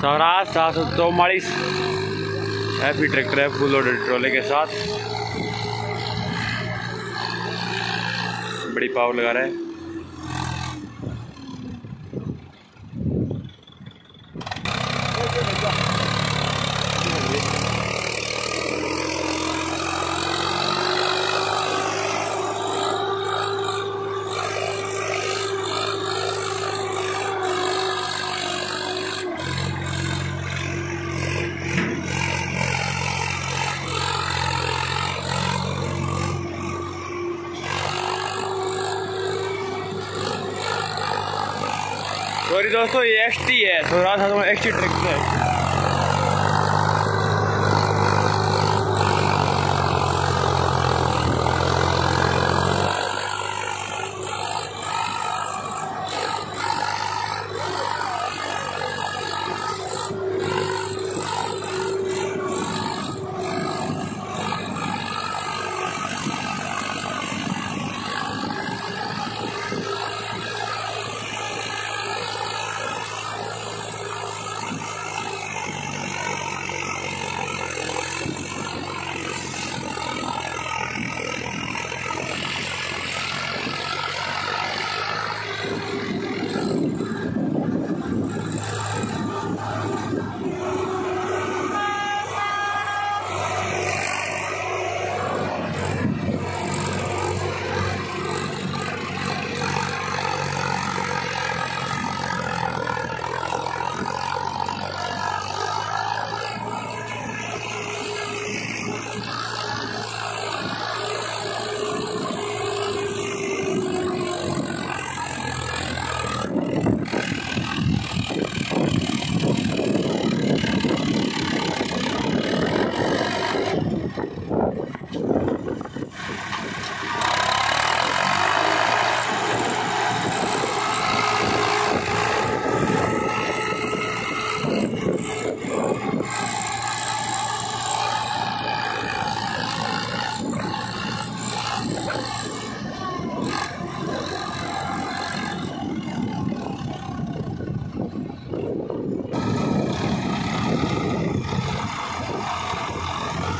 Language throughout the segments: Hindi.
स्वराज सात सौ चौवालीस हैप्पी ट्रैक्टर है फुल लोडेड ट्रॉले के साथ। बड़ी पाव लगा रहे है। सॉरी दोस्तों ये एक्स है। तो रात एक्स टी ट्रैक्टर है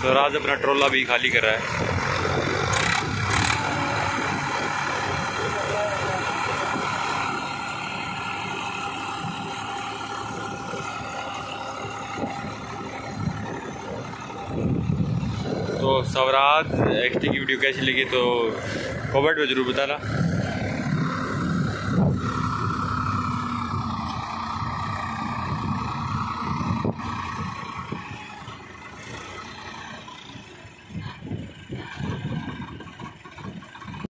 तो राज अपना ट्रोला भी खाली कर रहा है। तो सवराज एक्सटी की वीडियो कैसी लगी तो कमेंट में ज़रूर बताना।